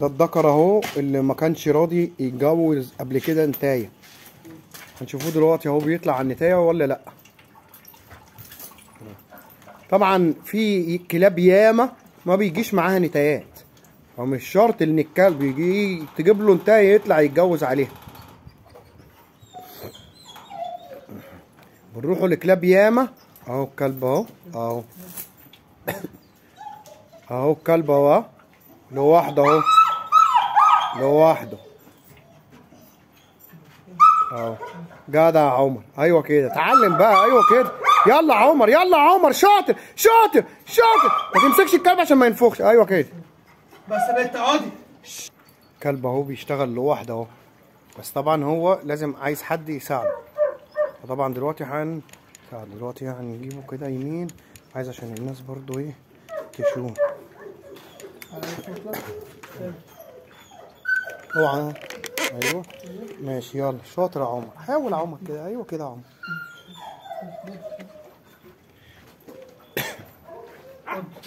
ده الذكر اهو اللي ما كانش راضي يتجوز قبل كده نتايه هنشوفوه دلوقتي اهو بيطلع على النتايه ولا لا. طبعا في كلاب ياما ما بيجيش معاها نتايات. هو مش شرط ان الكلب يجي تجيب له نتايه يطلع يتجوز عليها. بنروحوا لكلاب ياما. اهو الكلب اهو. اهو. أهو الكلب أهو لوحده أهو. لوحده أهو. جدع يا عمر. أيوه كده. اتعلم بقى. أيوه كده. يلا يا عمر يلا يا عمر. شاطر شاطر شاطر. ما تمسكش الكلب عشان ما ينفخش. أيوه كده. بس يا بنت اقعدي الكلب أهو بيشتغل لوحده أهو. بس طبعا هو لازم عايز حد يساعده. فطبعا دلوقتي هن دلوقتي هنجيبه كده يمين. عايز عشان الناس برضو إيه تشوف. اوعى. أيوه. ماشي يلا. شاطر يا عمر. حاول يا عمر كده. أيوه كده يا عمر.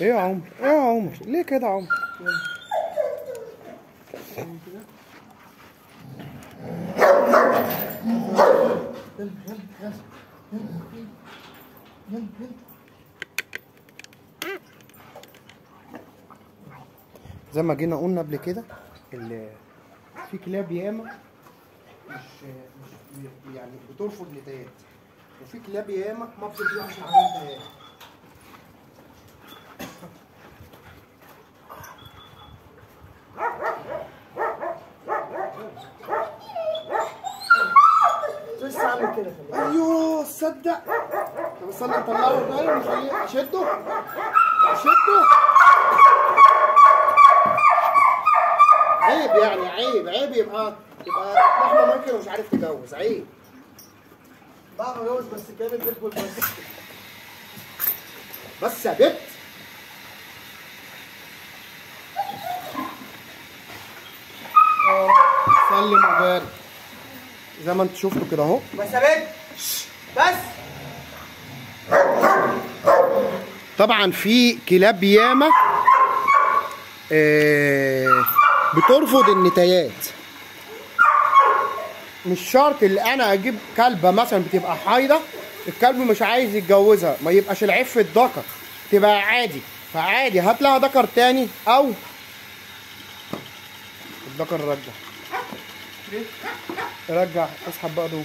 إيه يا عمر؟ إيه يا عمر؟ ليه كده يا عمر؟ زي ما جينا قلنا قبل كده في كلاب ياما مش مش يعني بترفض نتايات وفي كلاب ياما ما بتطلعش على نتايات لسه عامل كده خلي أيوه صدق. طب استنى نطلعه طيب ونخليه أشده؟ أشده؟ عيب يعني عيب عيب يبقى يبقى لحمه ممكن ومش عارف تجوز عيب. بعرف اتجوز بس كان البيت بس بس يا بت. سلم وبارك. زي ما انت شفتوا كده اهو. بس يا بس. طبعا في كلاب ياما. آه، بترفض النتايات. مش شرط اللي أنا أجيب كلبة مثلا بتبقى حايضة الكلب مش عايز يتجوزها ما يبقاش العيب في تبقى عادي. فعادي هات لها ذكر تاني أو الذكر رجع. رجع اسحب بقى دول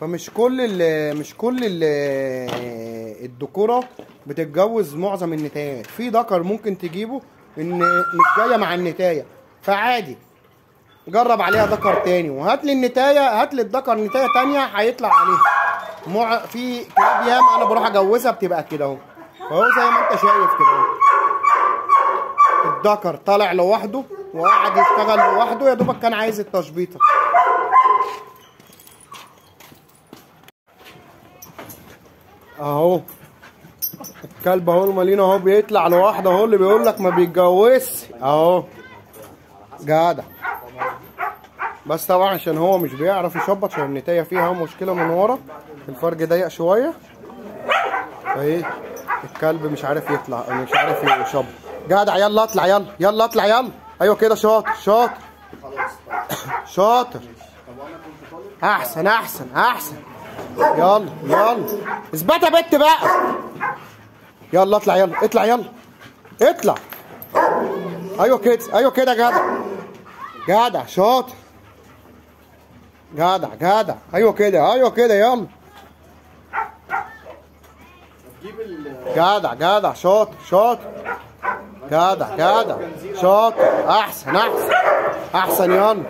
فمش كل ال مش كل ال الذكوره بتتجوز معظم النتايات في ذكر ممكن تجيبه إن مش جاية مع النتايه فعادي. جرب عليها ذكر تاني. وهات لي النتايه هات لي الذكر نتايه تانية هيطلع عليها. مع في كلاب ياما أنا بروح أجوزها بتبقى كده أهو. فهو زي ما أنت شايف كده أهو. الذكر طالع لوحده وقاعد يشتغل لوحده يا دوبك كان عايز التشبيطة. اهو. الكلب اهو المالين اهو بيطلع لوحده اهو اللي بيقول لك ما بيتجوزش. اهو. جدع. بس طبعا عشان هو مش بيعرف يشبط عشان النتاية فيها مشكلة من ورا. الفرج ضيق شوية. فايه؟ الكلب مش عارف يطلع مش عارف يشبط. جدع يلا اطلع يلا يلا اطلع يلا. أيوه كده شاطر شاطر. شاطر. احسن احسن احسن. يلا يلا. اثبت يا بت بقى. يلا اطلع يلا اطلع يلا. اطلع. أيوه كده أيوه كده جدع. جدع شاطر. جدع جدع. أيوه كده أيوه كده يلا. جدع جدع شاطر شاطر. جدع جدع. شاطر. أحسن أحسن. أحسن يلا.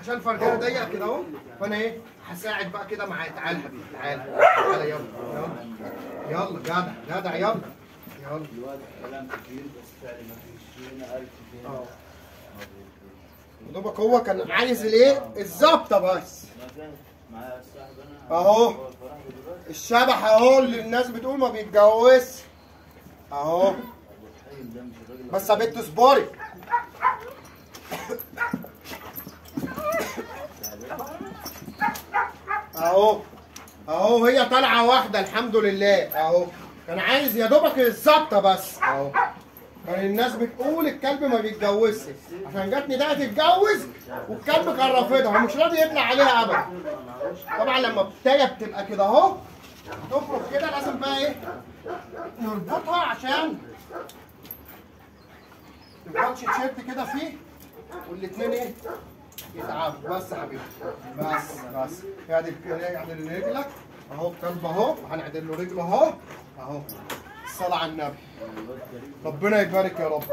عشان الفرجانه ضيق كده أهو. فأنا إيه؟ هساعد بقى كده معاه تعالى حبيبي تعالى تعالى يلا يلا. يلا جدع جدع يلا. يلا. آه يا دوبك هو كان عايز الايه؟ الظبطه بس. اهو. الشبح اهو اللي الناس بتقول ما بيتجوزش. اهو. بس يا بنت اصبري. اهو. اهو هي طالعة واحدة الحمد لله. اهو. كان عايز يا دوبك الظبطه بس. اهو. كان الناس بتقول الكلب ما بيتجوزش. عشان جت نداء تتجوز والكلب كان رافضها ومش راضي يطلع عليها ابدا. طبعا لما البدايه بتبقى كده اهو. تفرق كده لازم بقى إيه؟ نربطها عشان تفضلش تشد كده فيه. والاتنين إيه؟ يتعبوا بس يا حبيبي. بس بس. اعدل اعدل رجلك اهو الكلب اهو هنعدل له رجله اهو اهو. الصلاة على النبي. ربنا يبارك يا رب.